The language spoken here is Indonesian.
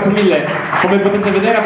Grazie mille, come potete vedere